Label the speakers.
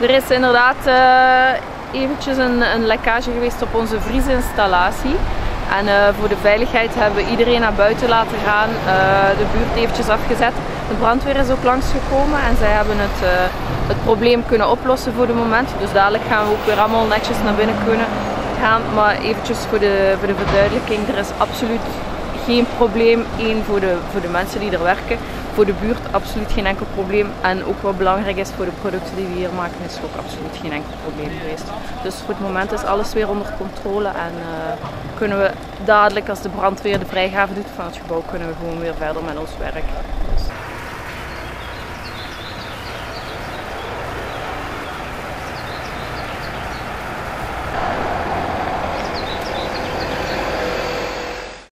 Speaker 1: Er is inderdaad uh, eventjes een, een, lekkage geweest op onze vriesinstallatie. En uh, voor de veiligheid hebben we iedereen naar buiten laten gaan, uh, de buurt eventjes afgezet. De brandweer is ook langsgekomen en zij hebben het, het probleem kunnen oplossen voor de moment. Dus dadelijk gaan we ook weer allemaal netjes naar binnen kunnen gaan. Maar eventjes voor de, voor de verduidelijking, er is absoluut geen probleem. Eén voor de, voor de mensen die er werken. Voor de buurt absoluut geen enkel probleem. En ook wat belangrijk is voor de producten die we hier maken, is ook absoluut geen enkel probleem geweest. Dus voor het moment is alles weer onder controle en uh, kunnen we dadelijk als de brandweer de vrijgave doet van het gebouw, kunnen we gewoon weer verder met ons werk.